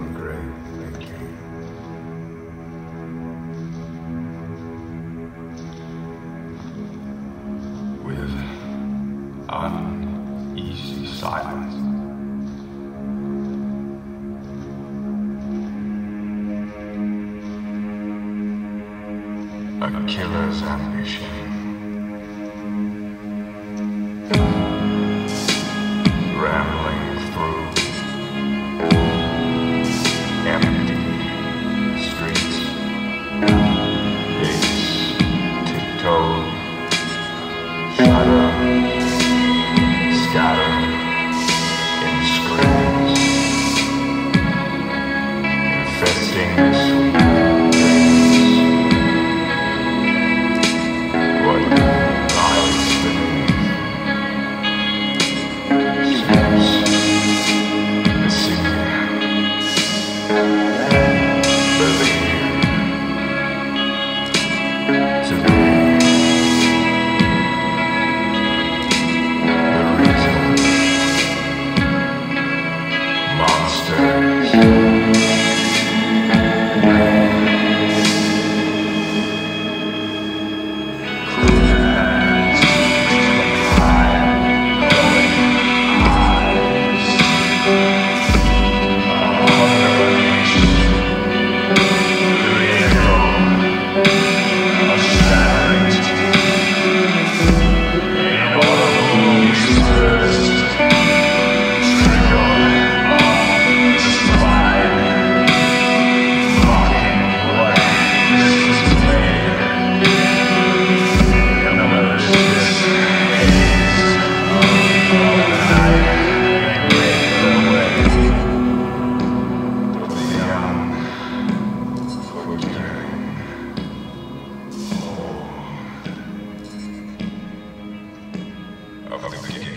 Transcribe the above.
from the grave. With uneasy silence. A killer's ambition. Cristo. Get, get, get.